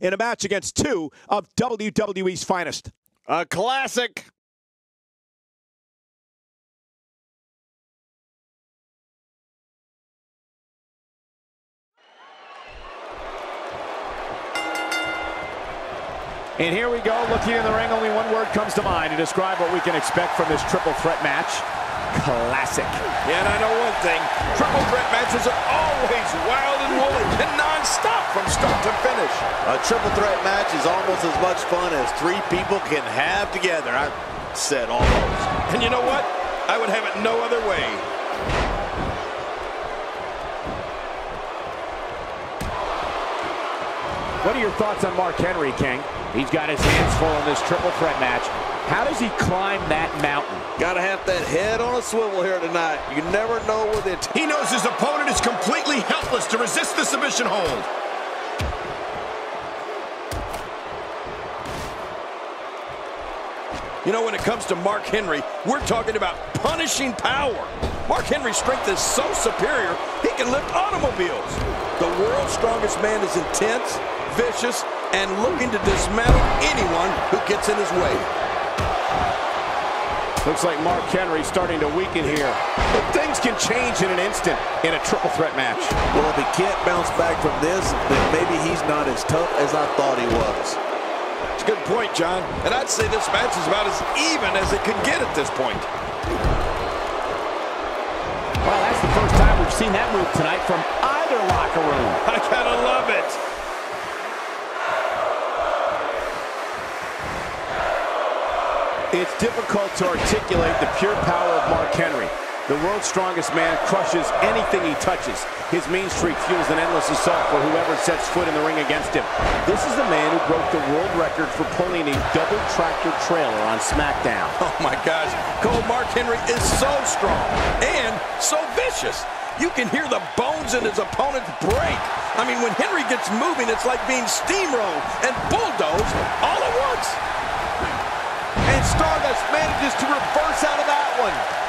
in a match against two of WWE's finest. A classic. And here we go, looking in the ring, only one word comes to mind to describe what we can expect from this triple threat match. Classic. Yeah, and I know one thing. Triple threat matches are always wild finish. A triple threat match is almost as much fun as three people can have together. I said almost. And you know what? I would have it no other way. What are your thoughts on Mark Henry, King? He's got his hands full in this triple threat match. How does he climb that mountain? Gotta have that head on a swivel here tonight. You never know where the... He knows his opponent is completely helpless to resist the submission hold. You know, when it comes to Mark Henry, we're talking about punishing power. Mark Henry's strength is so superior, he can lift automobiles. The world's strongest man is intense, vicious, and looking to dismantle anyone who gets in his way. Looks like Mark Henry starting to weaken here. But things can change in an instant in a triple threat match. Well, if he can't bounce back from this, then maybe he's not as tough as I thought he was. It's a good point, John. And I'd say this match is about as even as it could get at this point. Well, that's the first time we've seen that move tonight from either locker room. I gotta love it. It's difficult to articulate the pure power of Mark Henry. The world's strongest man crushes anything he touches. His mean streak fuels an endless assault for whoever sets foot in the ring against him. This is the man who broke the world record for pulling a double tractor trailer on SmackDown. Oh my gosh, Cole Mark Henry is so strong and so vicious. You can hear the bones in his opponent break. I mean, when Henry gets moving, it's like being steamrolled and bulldozed all at once. And Stardust manages to reverse out of that one.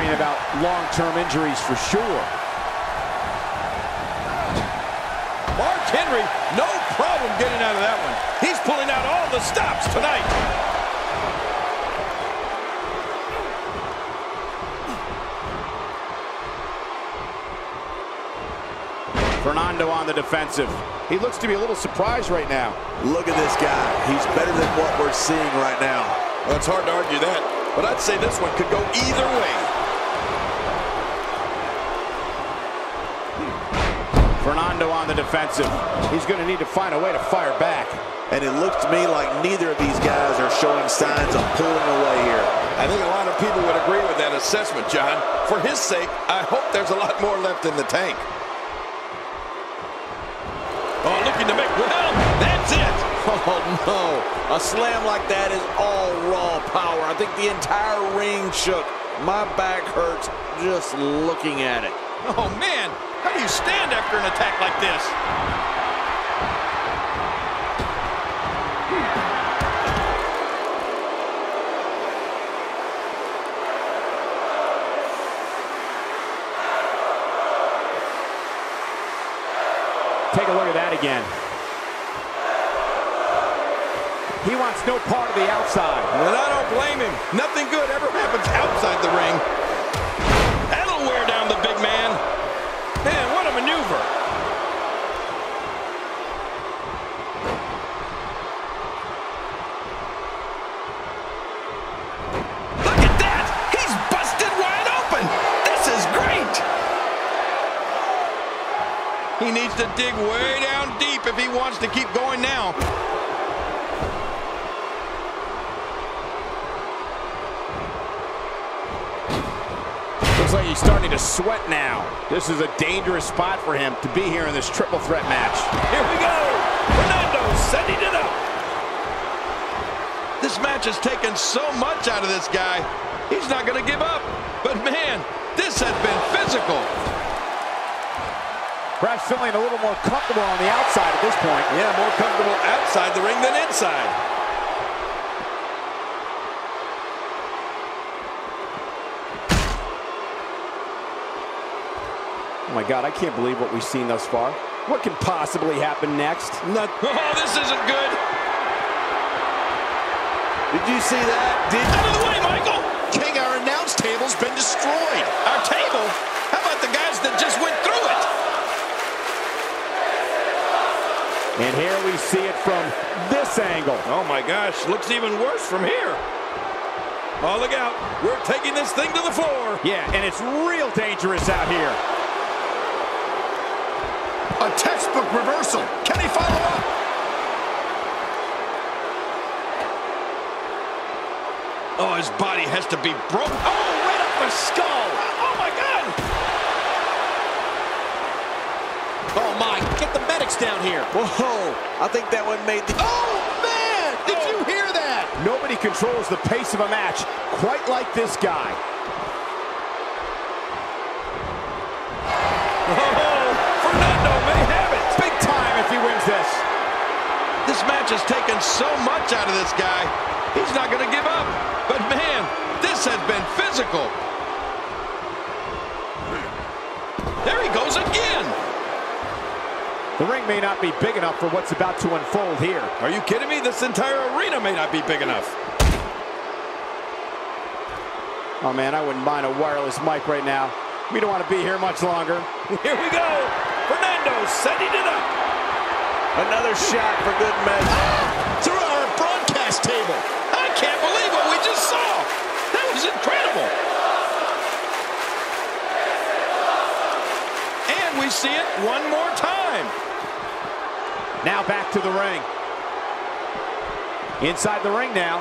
Worrying about long-term injuries for sure. Mark Henry, no problem getting out of that one. He's pulling out all the stops tonight. Fernando on the defensive. He looks to be a little surprised right now. Look at this guy. He's better than what we're seeing right now. Well, it's hard to argue that, but I'd say this one could go either way. Defensive. He's going to need to find a way to fire back. And it looks to me like neither of these guys are showing signs of pulling away here. I think a lot of people would agree with that assessment, John. For his sake, I hope there's a lot more left in the tank. Oh, looking to make, well, that's it. Oh, no. A slam like that is all raw power. I think the entire ring shook. My back hurts just looking at it. Oh, man. How do you stand after an attack like this? Take a look at that again. He wants no part of the outside. And I don't blame him. Nothing good ever happens outside the ring. That'll wear down the big man. Man, what a maneuver. Look at that! He's busted wide open! This is great! He needs to dig way down deep if he wants to keep going now. Looks like he's starting to sweat now. This is a dangerous spot for him to be here in this triple threat match. Here we go. Fernando setting it up. This match has taken so much out of this guy. He's not going to give up. But man, this has been physical. Perhaps feeling a little more comfortable on the outside at this point. Yeah, more comfortable outside the ring than inside. Oh my God, I can't believe what we've seen thus far. What can possibly happen next? Not, oh, this isn't good. Did you see that? Did Out of the way, Michael. King, our announce table's been destroyed. Our table? How about the guys that just went through it? And here we see it from this angle. Oh my gosh, looks even worse from here. Oh, look out. We're taking this thing to the floor. Yeah, and it's real dangerous out here. A textbook reversal. Can he follow up? Oh, his body has to be broken. Oh, right up the skull. Oh, my God. Oh, my. Get the medics down here. Whoa! I think that one made the. Oh, man! Did you hear that? Nobody controls the pace of a match quite like this guy. Oh, Fernando may have it. Big time if he wins this. This match has taken so much out of this guy. He's not going to give up. But, man, this has been physical. The ring may not be big enough for what's about to unfold here. Are you kidding me? This entire arena may not be big enough. Oh man, I wouldn't mind a wireless mic right now. We don't want to be here much longer. Here we go. Fernando setting it up. Another shot for good measure. Ah! Through our broadcast table. I can't believe what we just saw. That was incredible. And we see it one more time. Now back to the ring. Inside the ring now.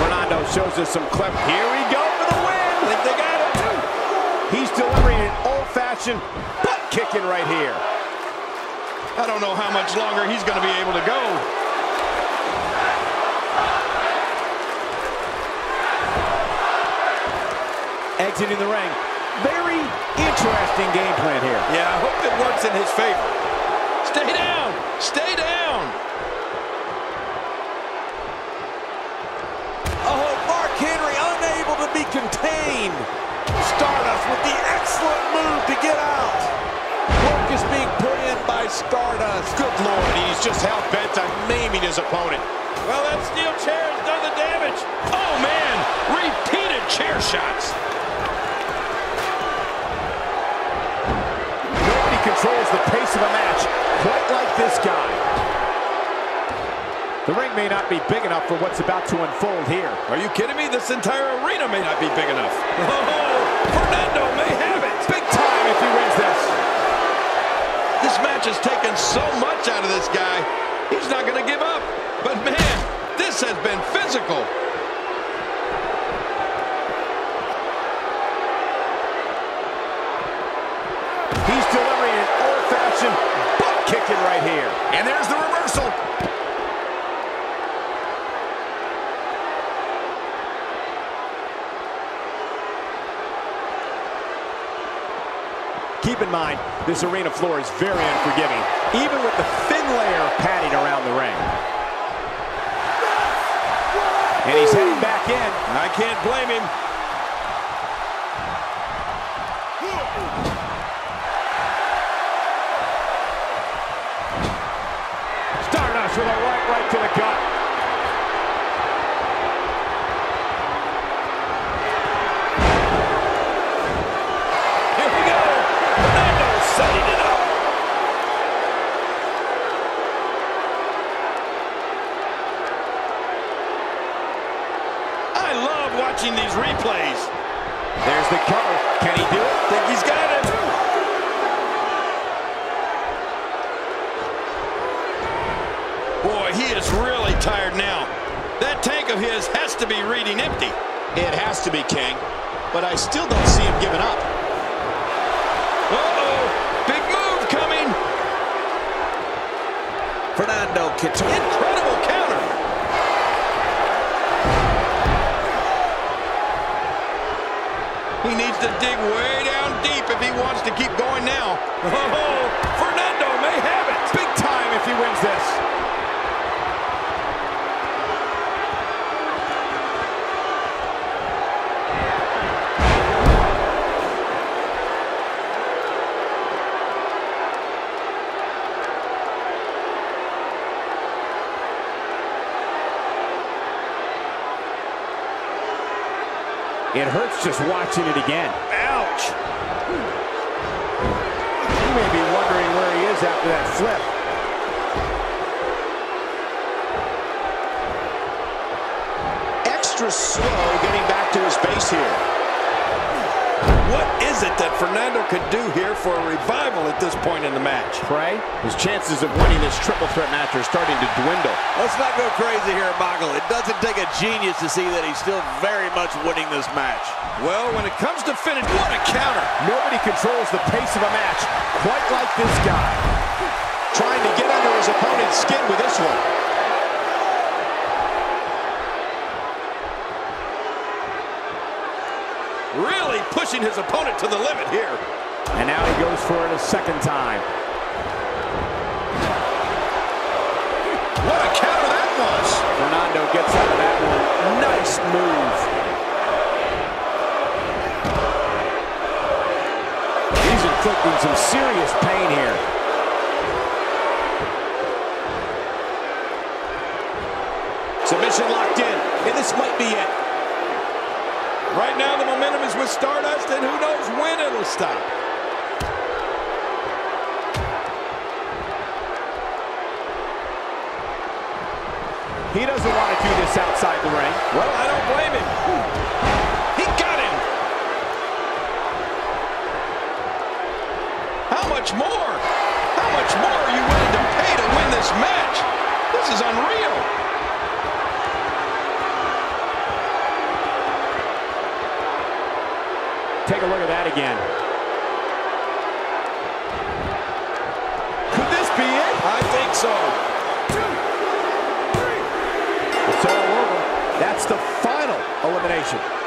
Fernando shows us some clever. Here we go for the win. I think they got it. He's delivering an old-fashioned butt kicking right here. I don't know how much longer he's going to be able to go. Exiting the ring. Very interesting game plan here. Yeah, I hope it works in his favor. Stay down. Stay down. Oh, Mark Henry unable to be contained. Stardust with the excellent move to get out. Work is being put in by Stardust. Good Lord, he's just hell-bent on maiming his opponent. Well, that steel chair has done the damage. Oh, man. Repeated chair shots. Controls the pace of a match quite like this guy. The ring may not be big enough for what's about to unfold here. Are you kidding me? This entire arena may not be big enough. Oh, Fernando may have it. Big time if he wins this. This match has taken so much out of this guy. He's not going to give up. But, man, this has been physical. Kicking right here. And there's the reversal. Keep in mind, this arena floor is very unforgiving, even with the thin layer of padding around the ring. And he's heading back in. I can't blame him. To be, King. But I still don't see him giving up. Uh-oh, big move coming. Fernando Kitchen. Incredible counter. He needs to dig way down deep if he wants to keep going now. Oh, It hurts just watching it again. Ouch. You may be wondering where he is after that flip. Extra slow getting back to his base here. What is it that Fernando could do here for a revival at this point in the match? Pray, his chances of winning this triple threat match are starting to dwindle. Let's not go crazy here, Michael. It doesn't take a genius to see that he's still very much winning this match. Well, when it comes to finish, what a counter. Nobody controls the pace of a match quite like this guy. Trying to get under his opponent's skin with this one. Pushing his opponent to the limit here. And now he goes for it a second time. What a counter that was. Fernando gets out of that one. Nice move. He's inflicting some serious pain here. Submission locked in, and this might be it. Right now, the momentum is with Stardust, and who knows when it'll stop. He doesn't want to do this outside the ring. Well, I don't blame him. He got him. How much more? How much more are you willing to pay to win this match? This is unreal. Take a look at that again. Could this be it? I think so. Two, three. It's all over. That's the final elimination.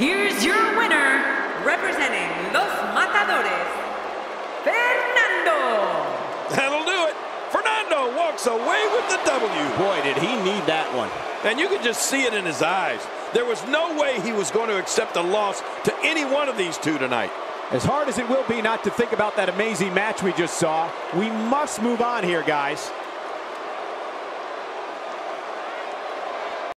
Here's your winner, representing Los Matadores, Fernando. That'll do it. Fernando walks away with the W. Boy, did he need that one. And you could just see it in his eyes. There was no way he was going to accept a loss to any one of these two tonight. As hard as it will be not to think about that amazing match we just saw, we must move on here, guys.